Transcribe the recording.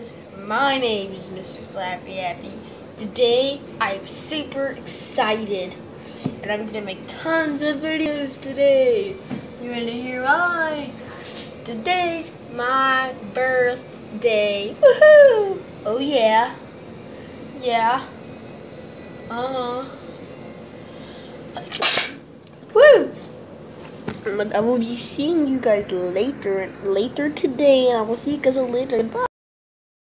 guys, my name is Mr. Slappy Happy. Today I'm super excited and I'm gonna make tons of videos today. You wanna hear why? Today's my birthday. Woohoo! Oh yeah. Yeah. Uh-huh. Woo! But I will be seeing you guys later later today and I will see you guys later. Bye.